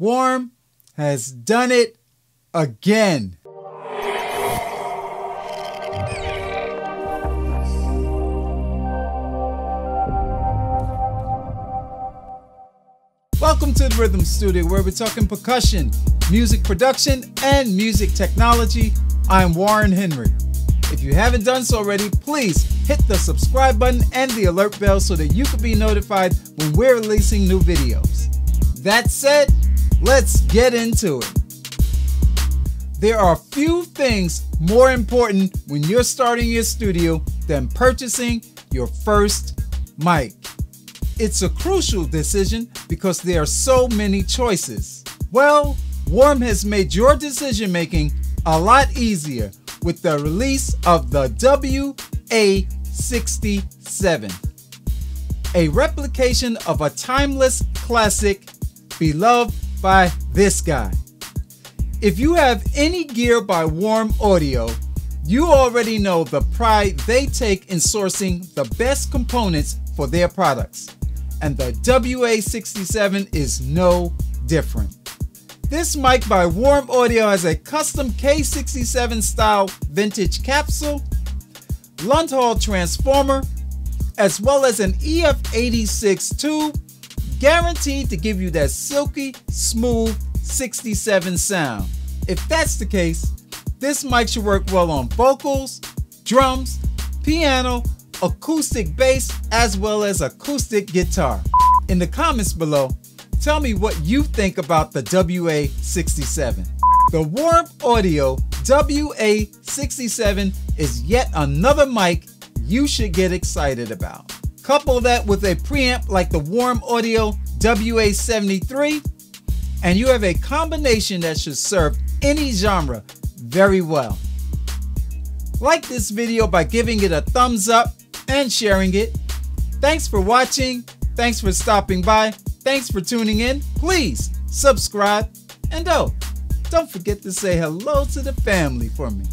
Warm has done it again. Welcome to the Rhythm Studio, where we're talking percussion, music production, and music technology. I'm Warren Henry. If you haven't done so already, please hit the subscribe button and the alert bell so that you can be notified when we're releasing new videos. That said, let's get into it. There are few things more important when you're starting your studio than purchasing your first mic. It's a crucial decision because there are so many choices. Well, Warm has made your decision making a lot easier with the release of the WA67, a replication of a timeless classic beloved by this guy. If you have any gear by Warm Audio, you already know the pride they take in sourcing the best components for their products and the WA67 is no different. This mic by Warm Audio has a custom K67 style vintage capsule, Lundahl transformer, as well as an EF86 tube, guaranteed to give you that silky, smooth 67 sound. If that's the case, this mic should work well on vocals, drums, piano, acoustic bass, as well as acoustic guitar. In the comments below, tell me what you think about the WA67. The Warm Audio WA67 is yet another mic you should get excited about. Couple that with a preamp like the Warm Audio WA73, and you have a combination that should serve any genre very well. Like this video by giving it a thumbs up and sharing it. Thanks for watching. Thanks for stopping by. Thanks for tuning in. Please subscribe. And oh, don't forget to say hello to the family for me.